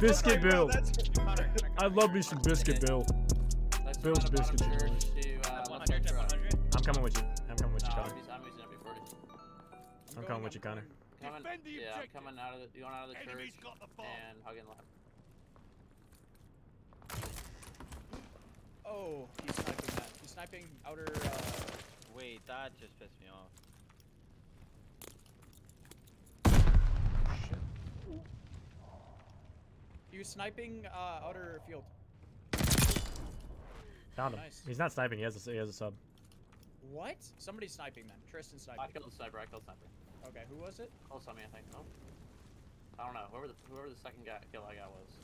Biscuit Oh Bill. that's- Connor, Connor, I love me some biscuit Bill. Let's Bill's run about biscuits are church nice. to, uh, Tap left 100, side tap truck. 100. I'm coming with you. I'm coming with you, Connor. I'm using, I'm using MP40. I'm going coming with you, Connor. Coming, Defend the yeah, I'm coming out of the, going out of the Enemy's church got the and hugging left. Oh, he's sniping that. He's sniping outer. Uh, Wait, that just pissed me off. He was sniping uh, outer field. Found him. Nice. He's not sniping. He has a, he has a sub. What? Somebody's sniping then. Tristan sniping. I sniping. killed the sniper. I killed the sniper. Okay, who was it? Close on me, I think. Nope. I don't know. Whoever the whoever the second guy kill I got was.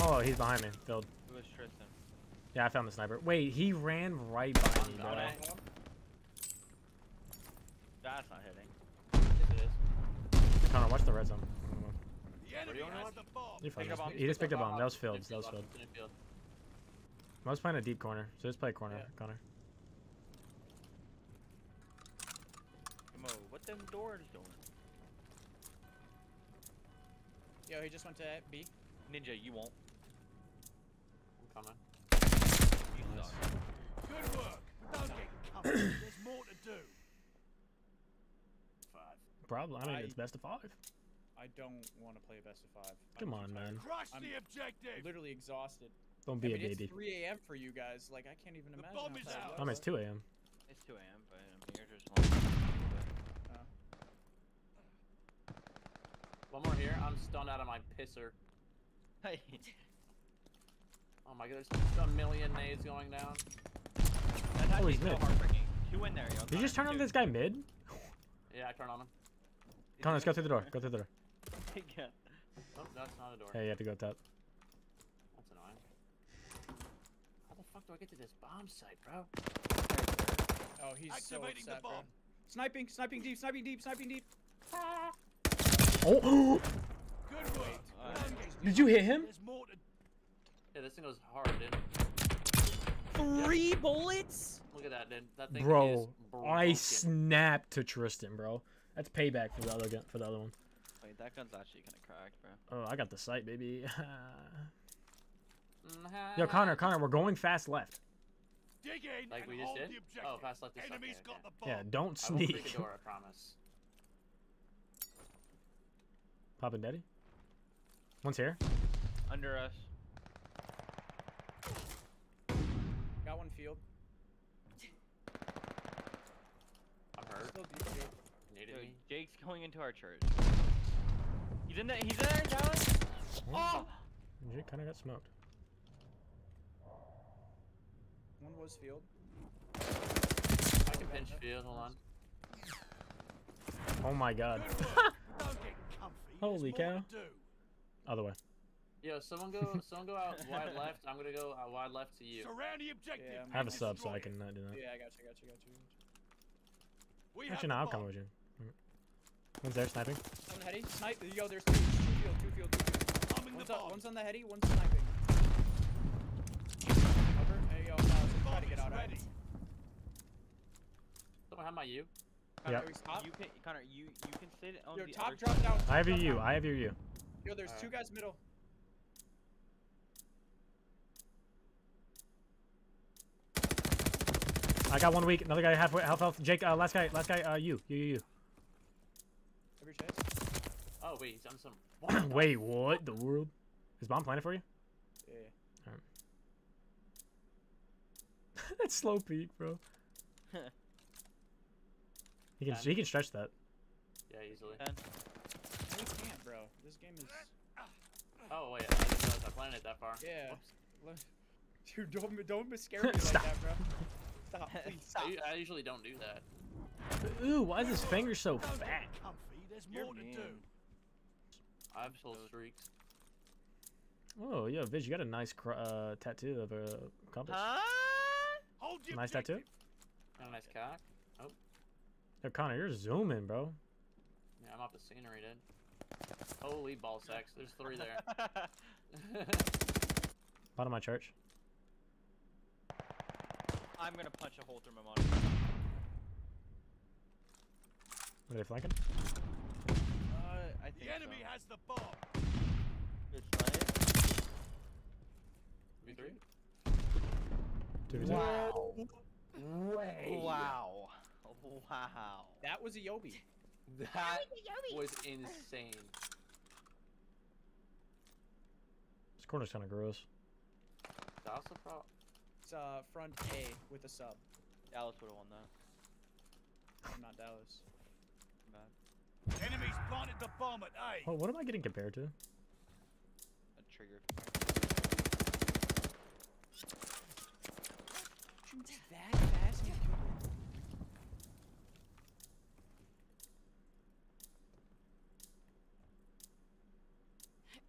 Oh, he's behind me. Filled. It was Tristan. Yeah, I found the sniper. Wait, he ran right by me, bro. That's not hitting. Yes, it is. Connor, watch the red zone. You're fine. Pick bomb. He just picked up bomb. bomb. That was New filled. That was field, filled. I was playing a deep corner, so just play corner, Yeah. Connor. Mo, what them doors doing? Yo, he just went to B. Ninja, you won't. I'm coming. You Nice. suck. Good work. Don't get comfy. There's more to do. Five. Probably. I mean, I- it's best of five. I don't want to play a best of five. Come I'm on, man. Crush I'm the objective. Literally exhausted. Don't I be mean, a baby. it's 3 a.m. for you guys. Like, I can't even The imagine. bomb how is tired out. you I mean, it's 2 a.m. It's 2 a.m., but I mean, you're just long. Oh. One more here. I'm stunned out of my pisser. Hey, Oh my god, there's a million nades going down. that's actually he's so mid. heartbreaking. Two in there, yo. Did you just turn on this guy mid? Yeah, I turn on him. Connor, let's go through the door. Go through the door. yeah. Oh, that's not a door. Hey, you have to go top. That's annoying. How the fuck do I get to this bomb site, bro? Oh, he's so Activating the upset, bro. Sniping, sniping deep, sniping deep, sniping deep. Oh! Good work. Uh, Did you hit him? There's more to Yeah, this thing goes hard, dude. Three bullets? Look at that, dude. That thing is Bro, I snapped to Tristan, bro. That's payback for the other gun, for the other one. Wait, that gun's actually kind of cracked, bro. Oh, I got the sight, baby. Mhm. Yo, Connor, Connor, we're going fast left. dig in Like we just did? the. Oh, fast left is okay, got okay. the bomb. Yeah, don't sneak. I won't sneak. break the door, I promise. Poppin' Daddy. One's here. Under us. Got one field. I'm hurt. Still deep Yo. Jake's going into our church. He's in there. He's in there, Dallas. Oh! You kind of got smoked. One was field. I can pinch field, hold on. Oh my god. Good work. Don't get comfy. Holy cow. Other way. Yo, someone go someone go out wide left. I'm gonna go out wide left to you. Surround the objective. Yeah, I have a sub, so I can uh, do that. Yeah, I got you, got you, got you. We have Actually, no, I'll come with you. Alright. One's there sniping. On the heady, snipe. Yo, there's two, two field, two field, two field. Bombing the One's on, one's on the heady, one's sniping. Cover. Hey, yo, now I'm to get out. ready. Someone have my U. Yeah. Yo, he's top. You can, Connor. You you can sit on Yo, the top other drop side. down. I have top your drop U. down. I have your U. Yo, there's two guys middle. I got one weak. Another guy halfway, half health. Jake, uh, last guy, last guy, uh, you, you, you, you. Every chase. Oh wait, he's on some. Wait, what? The world? Is bomb planted for you? Yeah. That's slow peek, bro. He can, Yeah. he can stretch that. Yeah, easily. Ten. No, you can't, bro. This game is. Oh wait, I didn't realize I planted it that far. Yeah. Whoops. Dude, don't don't scare me like Stop. that, bro. Stop, please I, stop. u- I usually don't do that. Ooh, why is his finger so Don't fat? Get comfy. There's You're more to do. I have full streaks. Oh, yo, Viz, you got a nice cr- uh, tattoo of a compass. Huh? Hold the Nice tattoo. objective. Got a nice cock. Yo, Connor, you're zooming, bro. Yeah, I'm off the scenery, dude. Holy ball sacks. There's three there. Bottom of my church. I'm gonna punch a hole through my monitor. Are they flanking? I I The enemy so. has the bomb. Good snipe. V3? Two two. Wow. Way. Wow. Wow. That was a Yobi. That was insane. This corner's kind of gross. That's the pro. It's uh front A with a sub. Dallas would have won that. I'm not Dallas. Bad. Enemies planted the bomb at A. Well, what am I getting compared to? A trigger. That fast and you kill him.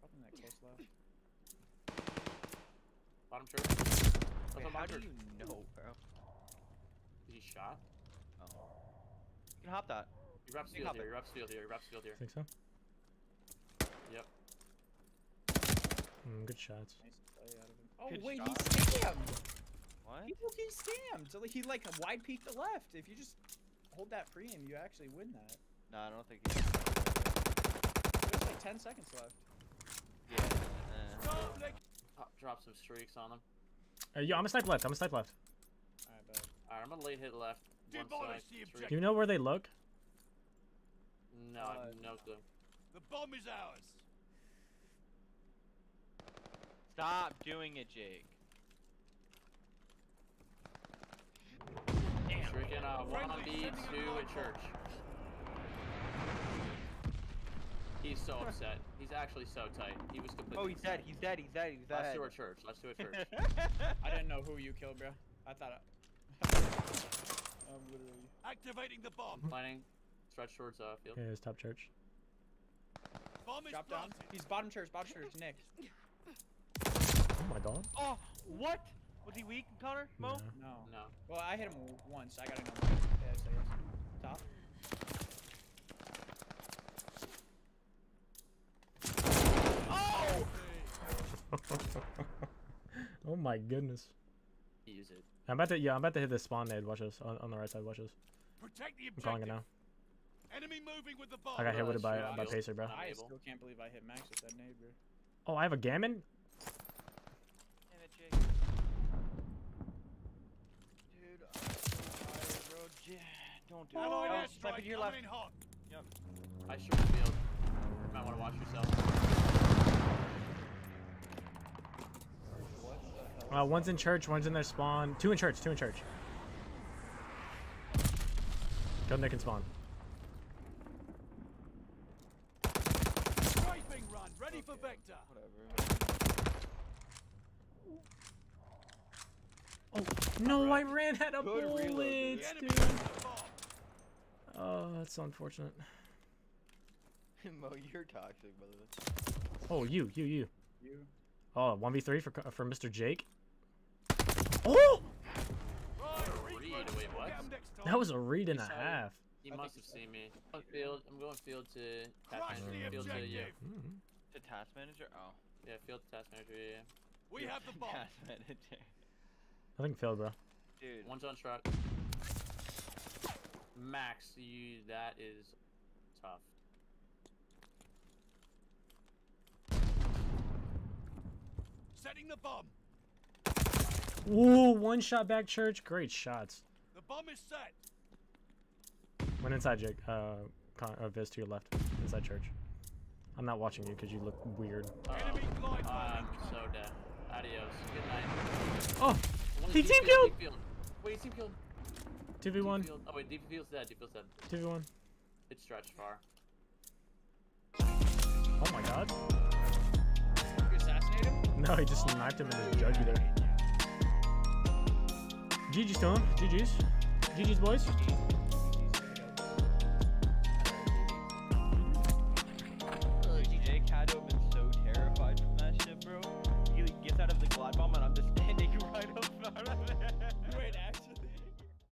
Probably that close left. Bottom church. That's Wait, on how do you know, bro? He shot. Oh. You can hop that. You wrap You field here. it. You wrap field here. You wrap field here. Think so? Yep. Mm, good shots. Nice play out of him. Oh Good wait, shot. he scammed. What? He he scammed. So like, he like wide peeked the left. If you just hold that pre aim, you actually win that. No, I don't think he. There's like 10 seconds left. Yeah. Uh, Don't drop some streaks on him. Uh, yeah, I'm a snipe left. I'm a snipe left. Alright, bet. Alright, I'm gonna late hit left. One side. the three- objective. Do you know where they look? No, Uh, no clue. the bomb is ours. stop doing it, Jake. Freaking uh, one on Friendly, a two live at church. He's so upset. He's actually so tight. He was completely. Oh, he's dead. He's dead. He's dead. He's dead. Let's dead. do our church. Let's do a church. I didn't know who you killed, bro. I thought I. I'm literally. Activating the bomb. Planning. Stretch towards uh, field. Yeah, it's top church. Bomb is Drop down. He's bottom church, bottom church, Nick. Oh my god. oh, what? Was he weak, Connor? Mo? No. No. No. Well, I hit him once. I gotta know. Yeah, so yes. Top. Oh! oh my goodness. Use it. I'm about to yeah, I'm about to hit the spawn nade. Watch this on, on the right side. Watch this. Protect the objective. I'm calling it now. Enemy moving with the bomb. I got hit Oh, with it by that's by. Pacer, bro. I still can't believe I hit Max with that nade, bro. Oh, I have a gammon. Damn it, Jake. Dude, I'm tired, bro. J- Don't do it. Allied Oh, airstrike sniper to your left. coming in hot. I sure field. You might want to watch yourself. Uh, one's in church. One's in their spawn. Two in church. Two in church. Go Nick and spawn. Ready for Vector. Whatever. Oh no! I ran out of Good bullets, dude. has the bomb. Oh, that's so unfortunate. Mo, you're toxic, by the way. Oh, you, you, you. You. Oh, 1v3 for for Mr. Jake. Oh! Reed, wait, what? Get 'em next time. That was a read and a He you. half. He must have seen me. I'm field. I'm going field to task Crush manager. the Field to you. objective. Mm. To task manager? Oh. Yeah, field to task manager. Yeah. We have the bomb. task manager. I think failed, bro. Dude. One's on truck. Max, you. That is tough. Setting the bomb. Ooh, one shot back church. Great shots. The bomb is set. Went inside Jake. Uh, Con uh, Viz to your left. Inside church. I'm not watching you because you look weird. Enemy I'm so dead. Adios. Good night. Oh, He team killed! deep field. Wait, team killed. 2v1. Deep field. Oh wait, deep field's dead. Deep field's dead. 2v1. It's stretched far. Oh my god. You assassinate him? No, he just sniped him in his there. GG's to him. GG's. GG's, boys.